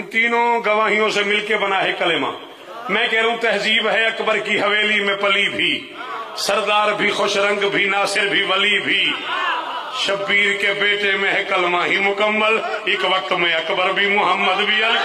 इन तीनों गवाहियों से मिलके बना है कलेमा। मैं कह रहा हूँ, तहजीब है अकबर की, हवेली में पली भी। सरदार भी खुश रंग भी, नासिर भी वली भी। शब्बीर के बेटे में है कलमा ही मुकम्मल, एक वक्त में अकबर भी, मोहम्मद भी अल।